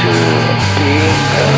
to be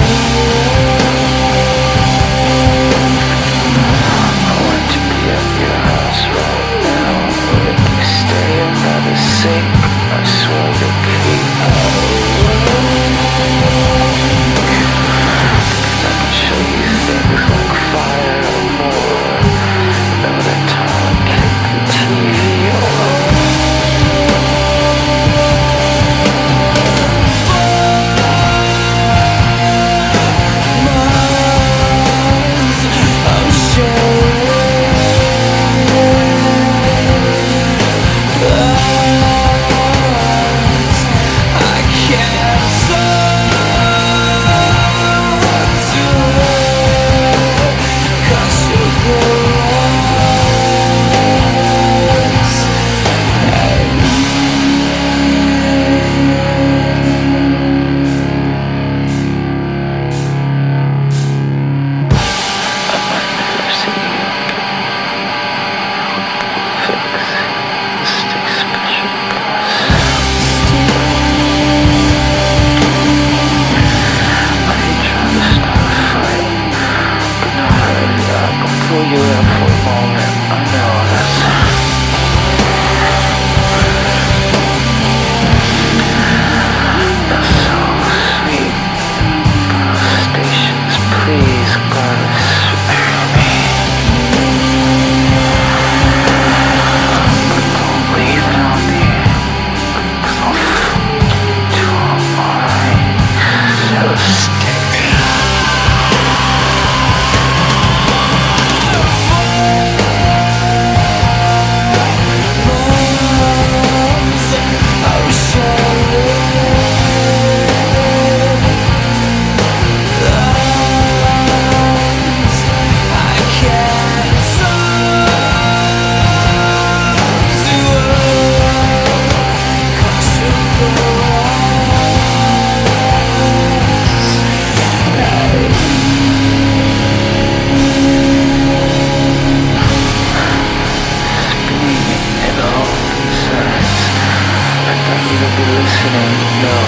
be listening. No,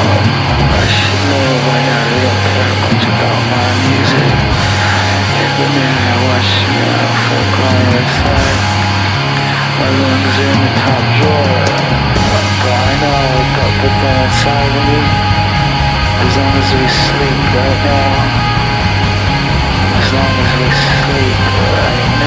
I should know by now they don't care much about my music. Every minute I watch me I feel crying outside. My lungs are in the top drawer. I'm blind out, but but then it's all we. As long as we sleep right now. As long as we sleep right now.